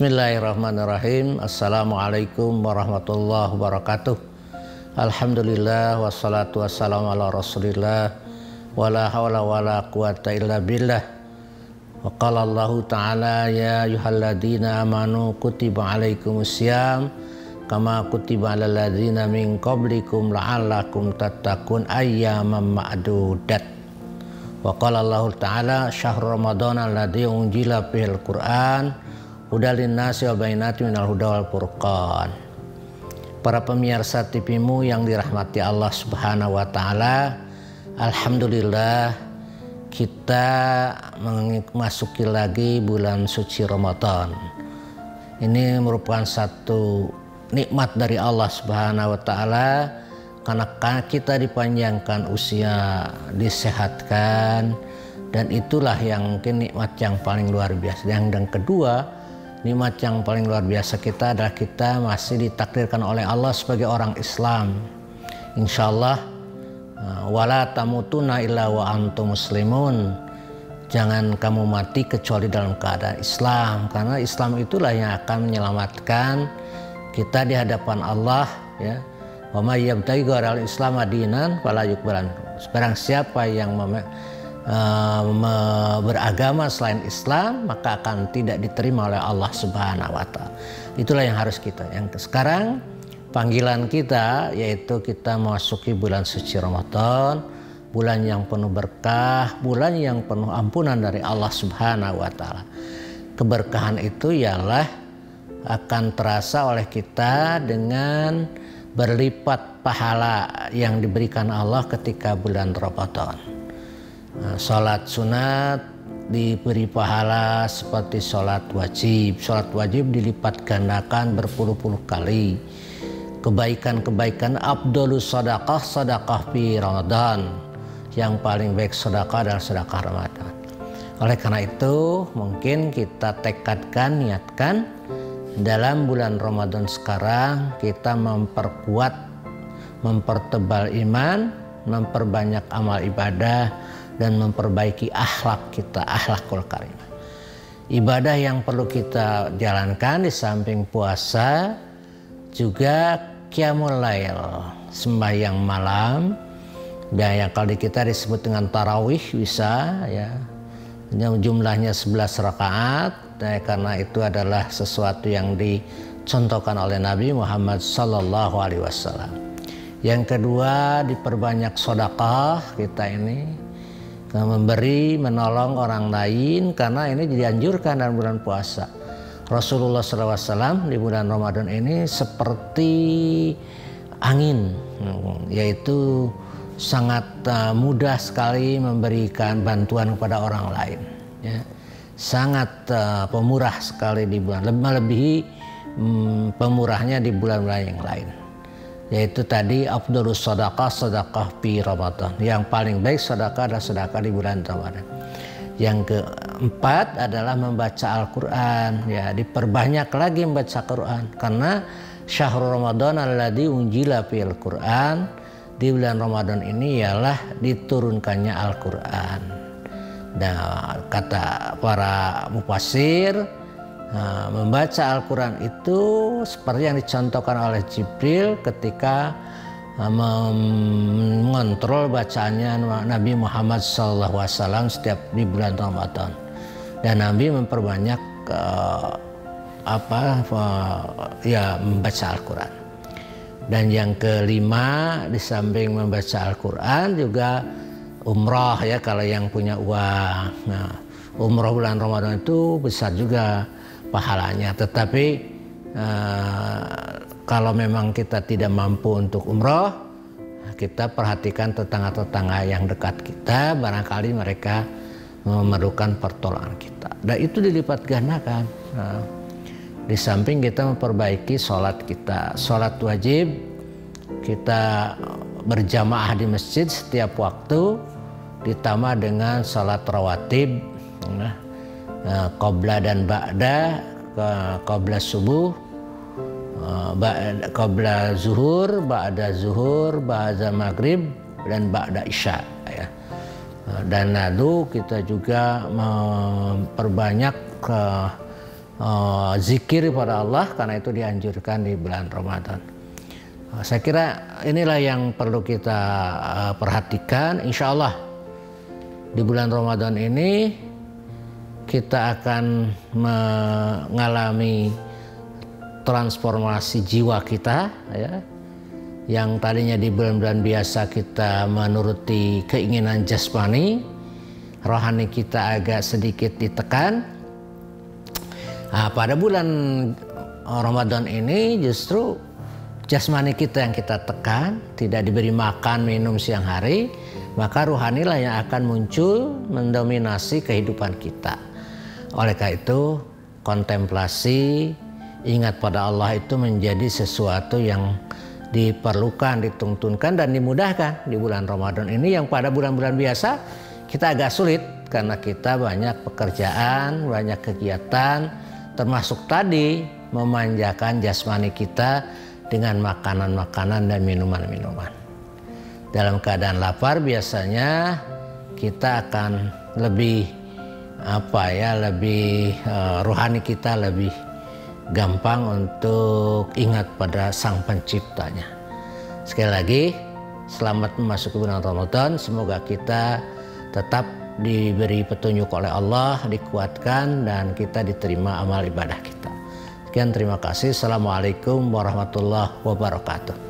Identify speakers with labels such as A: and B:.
A: Bismillahirrahmanirrahim. Assalamualaikum warahmatullahi wabarakatuh. Alhamdulillah wassalatu wassalamu ala Rasulillah wala hawla wala quwata illa billah. Wa qala Allah Ta'ala ya ayyuhalladzina amanu kutiba alaikumusiyam kama kutiba alal ladzina min qablikum la'allakum tattaqun ayyaman ma'dudat. Wa qala Allah Ta'ala syahrul ramadan alladzi unjila fihil Qur'an hudalin nasi wal bainati minal huda wal furqan para pemirsa TVmu yang dirahmati Allah Subhanahu wa taala alhamdulillah kita memasuki lagi bulan suci Ramadan ini merupakan satu nikmat dari Allah Subhanahu wa taala karena kita dipanjangkan usia, disehatkan dan itulah yang mungkin nikmat yang paling luar biasa. Yang kedua, nikmat yang paling luar biasa kita adalah kita masih ditakdirkan oleh Allah sebagai orang Islam. Insya Allah uh, wala tamutuna illa wa antum muslimun. Jangan kamu mati kecuali dalam keadaan Islam karena Islam itulah yang akan menyelamatkan kita di hadapan Allah ya. Wa may yabtaghi Islam adinan fala yuqbalan. Barang siapa yang uh, beragama selain Islam maka akan tidak diterima oleh Allah Subhanahu wa taala. Itulah yang harus kita. Yang sekarang panggilan kita yaitu kita memasuki bulan suci Ramadan, bulan yang penuh berkah, bulan yang penuh ampunan dari Allah Subhanahu wa taala. Keberkahan itu ialah akan terasa oleh kita dengan berlipat pahala yang diberikan Allah ketika bulan Ramadan. Nah, sholat sunat diberi pahala seperti sholat wajib. Sholat wajib dilipat gandakan berpuluh-puluh kali. Kebaikan-kebaikan Abdulus Sadaqah Sadaqah fi Ramadan. Yang paling baik sedekah adalah sedekah Ramadan. Oleh karena itu mungkin kita tekadkan, niatkan dalam bulan Ramadan sekarang kita memperkuat, mempertebal iman, memperbanyak amal ibadah, dan memperbaiki akhlak kita, akhlakul karimah. Ibadah yang perlu kita jalankan di samping puasa juga qiyamul lail, sembahyang malam. Yang kalau di kita disebut dengan tarawih bisa ya. Jumlahnya 11 rakaat ya, karena itu adalah sesuatu yang dicontohkan oleh Nabi Muhammad sallallahu alaihi wasallam. Yang kedua diperbanyak sodakah kita ini Nah, memberi, menolong orang lain karena ini dianjurkan dalam bulan puasa. Rasulullah SAW di bulan Ramadan ini seperti angin, yaitu sangat uh, mudah sekali memberikan bantuan kepada orang lain. Ya. Sangat uh, pemurah sekali di bulan, lebih melebihi um, pemurahnya di bulan-bulan yang lain yaitu tadi Abdul sedekah sedekah pi Ramadan. Yang paling baik sedekah adalah sedekah di bulan Ramadan. Yang keempat adalah membaca Al-Quran. Ya, diperbanyak lagi membaca Al-Quran karena syahrul Ramadan alladzi unjila fil Quran di bulan Ramadan ini ialah diturunkannya Al-Quran. Nah, kata para mufasir, Nah, membaca Al-Quran itu seperti yang dicontohkan oleh Jibril ketika uh, mengontrol bacaannya Nabi Muhammad SAW setiap di bulan Ramadan. Dan Nabi memperbanyak uh, apa uh, ya membaca Al-Quran. Dan yang kelima di samping membaca Al-Quran juga umroh ya kalau yang punya uang. Nah, umroh bulan Ramadan itu besar juga pahalanya. Tetapi uh, kalau memang kita tidak mampu untuk umroh, kita perhatikan tetangga-tetangga yang dekat kita, barangkali mereka memerlukan pertolongan kita. Dan itu dilipat gandakan. Nah, di samping kita memperbaiki sholat kita, sholat wajib kita berjamaah di masjid setiap waktu ditambah dengan sholat rawatib. Nah, Qobla eh, dan Ba'da Qobla subuh Qobla zuhur Ba'da zuhur Ba'da maghrib dan Ba'da isya ya. dan lalu kita juga memperbanyak zikir pada Allah karena itu dianjurkan di bulan Ramadan. Saya kira inilah yang perlu kita perhatikan. Insya Allah di bulan Ramadan ini kita akan mengalami transformasi jiwa kita ya yang tadinya di bulan-bulan biasa kita menuruti keinginan jasmani, rohani kita agak sedikit ditekan. Nah, pada bulan Ramadan ini justru jasmani kita yang kita tekan, tidak diberi makan minum siang hari, maka rohanilah yang akan muncul mendominasi kehidupan kita. Oleh karena itu, kontemplasi, ingat pada Allah itu menjadi sesuatu yang diperlukan, dituntunkan dan dimudahkan di bulan Ramadan ini yang pada bulan-bulan biasa kita agak sulit karena kita banyak pekerjaan, banyak kegiatan termasuk tadi memanjakan jasmani kita dengan makanan-makanan dan minuman-minuman. Dalam keadaan lapar biasanya kita akan lebih apa ya, lebih uh, rohani kita lebih gampang untuk ingat pada Sang Penciptanya. Sekali lagi, selamat memasuki bulan Ramadan. Semoga kita tetap diberi petunjuk oleh Allah, dikuatkan, dan kita diterima amal ibadah kita. Sekian terima kasih. Assalamualaikum warahmatullahi wabarakatuh.